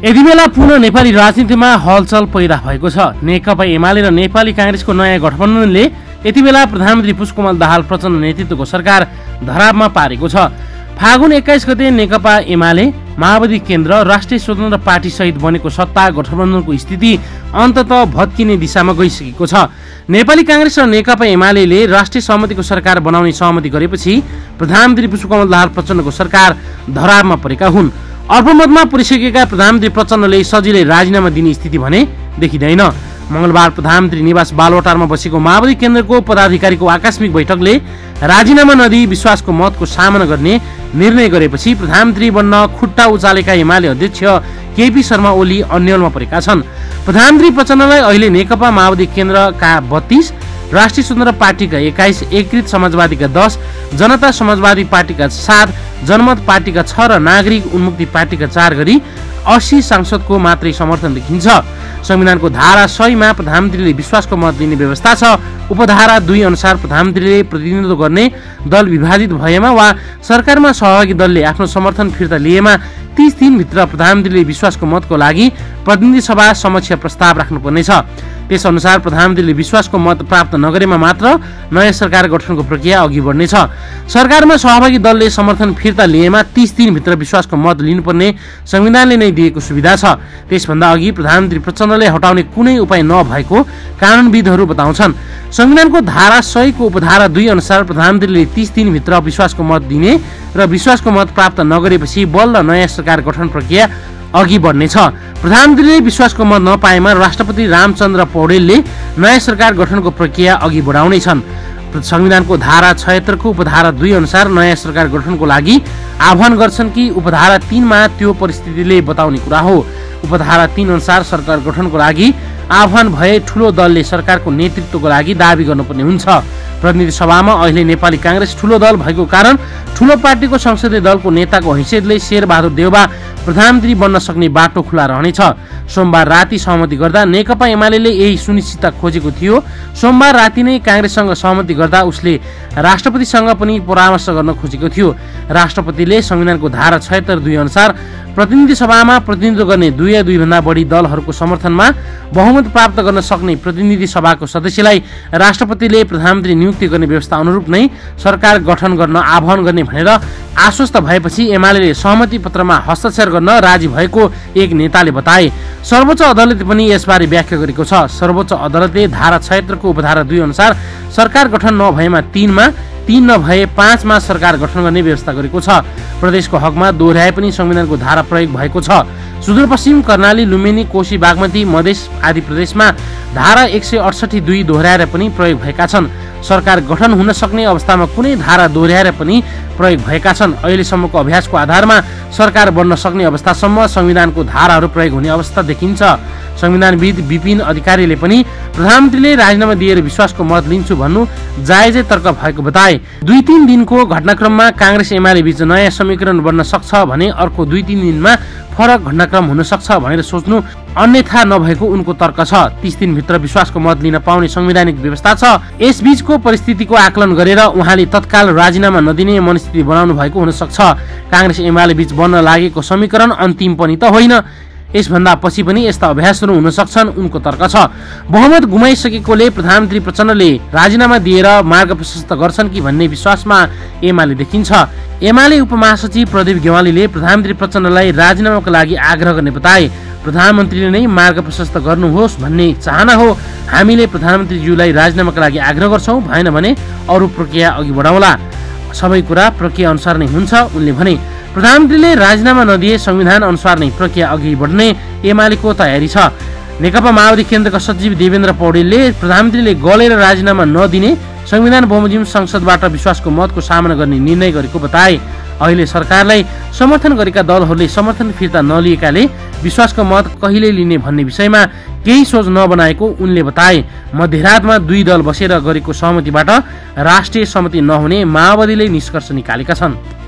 यति बेला पुनः नेपाली राजनीतिमा हलचल पैदा भएको छ। नेकपा एमाले र नेपाली काङ्ग्रेसको नयाँ गठबन्धनले यति बेला प्रधानमन्त्री पुष्पकमल दाहाल प्रचण्ड नेतृत्वको सरकार धरापमा पारेको छ। फागुन एक्काइस गते नेकपा एमाले माओवादी केन्द्र राष्ट्रिय स्वतन्त्र पार्टी सहित बनेको सत्ता गठबन्धनको स्थिति अन्तत भत्किने दिशामा गइसकेको छ। नेपाली काङ्ग्रेस र नेकपा एमाले राष्ट्रिय सहमतिको सरकार बनाउने सहमति गरेपछि प्रधानमन्त्री पुष्पकमल दाहाल प्रचण्डको सरकार धरापमा परेका हुन्। अल्पमतमा पुरिसकेका प्रधानमन्त्री प्रचण्डले सजिलै राजीनामा दिने स्थिति भने देखिँदैन। मङ्गलबार प्रधानमन्त्री निवास बालवटारमा बसेको माओवादी केन्द्रको पदाधिकारीको आकस्मिक बैठकले राजीनामा नदिई विश्वासको मतको सामना गर्ने निर्णय गरेपछि प्रधानमन्त्री बन्न खुट्टा उचालेका एमाले अध्यक्ष केपी शर्मा ओली अन्यलमा परेका छन्। प्रधानमन्त्री प्रचण्डलाई अहिले नेकपा माओवादी केन्द्रका बत्तीस राष्ट्रिय स्वतन्त्र पार्टीका एक्काइस एकीकृत समाजवादीका दस जनता समाजवादी पार्टीका सात जनमत पार्टीका छ र नागरिक उन्मुक्ति पार्टीका चार गरी अस्सी सांसदको मात्रै समर्थन देखिन्छ। संविधानको धारा सयमा प्रधानमन्त्रीले विश्वासको मत दिने व्यवस्था छ। उपधारा दुई अनुसार प्रधानमन्त्रीले प्रतिनिधित्व गर्ने दल विभाजित भएमा वा सरकारमा सहभागी दलले आफ्नो समर्थन फिर्ता लिएमा तिस दिनभित्र प्रधानमन्त्रीले विश्वासको मतको लागि प्रतिनिधि सभा समक्ष प्रस्ताव राख्नुपर्नेछ। त्यसअनुसार प्रधानमन्त्रीले विश्वासको मत प्राप्त नगरेमा मात्र नयाँ सरकार गठनको प्रक्रिया अघि बढ्नेछ। सरकारमा सहभागी दलले समर्थन फिर्ता लिएमा तिस दिनभित्र विश्वासको मत लिनुपर्ने संविधानले नै दिएको सुविधा छ। त्यसभन्दा अघि प्रधानमन्त्री प्रचण्डले हटाउने कुनै उपाय नभएको कानुनविदहरू बताउँछन्। संविधानको धारा सयको उपधारा दुई अनुसार प्रधानमन्त्रीले तिस दिनभित्र विश्वासको मत दिने र विश्वासको मत प्राप्त नगरेपछि बल्ल नयाँ सरकार गठन प्रक्रिया अघि बढ्नेछ प्रधानमन्त्रीले विश्वासको मत नपाएमा राष्ट्रपति रामचन्द्र पौडेलले नयाँ सरकार गठनको प्रक्रिया अघि बढाउनेछन् संविधानको धारा छयत्तरको उपधारा दुई अनुसार नयाँ सरकार गठनको लागि आह्वान गर्छन् कि उपधारा तिनमा त्यो परिस्थितिले बताउने कुरा हो। उपधारा तिन अनुसार सरकार गठनको लागि आह्वान भए ठुलो दलले सरकारको नेतृत्वको लागि दावी गर्नुपर्ने हुन्छ। प्रतिनिधि सभामा अहिले नेपाली काङ्ग्रेस ठुलो दल भएको कारण ठुलो पार्टीको संसदीय दलको नेताको हैसियतले शेरबहादुर देउबा प्रधानमन्त्री बन्न सक्ने बाटो खुला रहनेछ। सोमबार राति सहमति गर्दा नेकपा एमाले यही सुनिश्चितता खोजेको थियो। सोमबार राति नै काङ्ग्रेससँग सहमति गर्दा उसले राष्ट्रपतिसँग पनि परामर्श गर्न खोजेको थियो। राष्ट्रपतिले संविधानको धारा छयत्तर दुई अनुसार प्रतिनिधि सभामा प्रतिनिधित्व गर्ने दुई या दुईभन्दा बढी दलहरूको समर्थनमा बहुमत प्राप्त गर्न सक्ने प्रतिनिधि सभाको सदस्यलाई राष्ट्रपतिले प्रधानमन्त्री नियुक्ति गर्ने व्यवस्था अनुरूप नै सरकार गठन गर्न आह्वान गर्ने भनेर आश्वस्त भएपछि एमाले सहमति पत्रमा हस्ताक्षर गर्न राजी भएको एक नेताले बताए। सर्वोच्च अदालतले पनि यसबारे व्याख्या गरेको छ। सर्वोच्च अदालतले धारा छयत्तरको उपधारा दुई अनुसार सरकार गठन नभएमा तिनमा तीन नभए पाँचमा सरकार गठन गर्ने व्यवस्था गरेको छ। प्रदेशको हकमा दोहोऱ्याए पनि संविधानको धारा प्रयोग भएको छ। सुदूरपश्चिम कर्णाली लुम्बिनी कोशी बागमती मधेस आदि प्रदेशमा धारा एक सय अडसठी दुई दोहोऱ्याएर पनि प्रयोग भएका छन्। सरकार गठन हुन सक्ने अवस्थामा कुनै धारा दोहोऱ्याएर पनि प्रयोग भएका छन्। अहिलेसम्मको अभ्यासको आधारमा सरकार बन्न सक्ने अवस्थासम्म संविधानको धाराहरू प्रयोग हुने अवस्था देखिन्छ। संविधानविद विपिन अधिकारीले पनि प्रधानमन्त्रीले राजीनामा दिएर विश्वासको मत लिन्छु भन्नु जायजै तर्क भएको बताए। दुई तिन दिनको घटनाक्रममा काङ्ग्रेस एमाले बीच नयाँ समीकरण बन्न सक्छ भने अर्को दुई तिन दिनमा फरक घटनाक्रम हुन सक्छ भनेर सोच्नु अन्यथा नभएको उनको तर्क छ। तिस दिनभित्र विश्वासको मत लिन पाउने संवैधानिक व्यवस्था छ। यसबीचको परिस्थितिको आकलन गरेर उहाँले तत्काल राजीनामा नदिने मनस्थिति बनाउनु भएको हुन सक्छ काङ्ग्रेस एमाले बीच बन्न लागेको समीकरण अन्तिम पनि त होइन। यसभन्दा पछि पनि यस्ता अभ्यासहरू हुन सक्छन् उनको तर्क छ। बहुमत गुमाइसकेकोले प्रधानमन्त्री प्रचण्डले राजीनामा दिएर मार्ग प्रशस्त गर्छन् कि भन्ने विश्वासमा एमाले देखिन्छ। एमाले उपमहासचिव प्रदीप गेवालीले प्रधानमन्त्री प्रचण्डलाई राजीनामाको लागि आग्रह गर्ने बताए प्रधानमन्त्रीले नै मार्ग प्रशस्त गर्नुहोस् भन्ने चाहना हो। हामीले प्रधानमन्त्रीज्यूलाई राजीनामाका लागि आग्रह गर्छौँ भएन भने अरू प्रक्रिया अघि बढाउला। सबै कुरा प्रक्रिया अनुसार नै हुन्छ उनले भने। प्रधानमन्त्रीले राजीनामा नदिए संविधान अनुसार नै प्रक्रिया अघि बढ्ने एमालेको तयारी छ। नेकपा माओवादी केन्द्रका सचिव देवेन्द्र पौडेलले प्रधानमन्त्रीले गलेर राजीनामा नदिने संविधान बमोजिम संसदबाट विश्वासको मतको सामना गर्ने निर्णय गरेको बताए। अहिले सरकारलाई समर्थन गरेका दलहरूले समर्थन फिर्ता नलिएकाले विश्वासको मत कहिले लिने भन्ने विषयमा केही सोच नबनाएको उनले बताए। मध्यरातमा दुई दल बसेर गरेको सहमतिबाट राष्ट्रिय सहमति नहुने माओवादीले निष्कर्ष निकालेका छन्।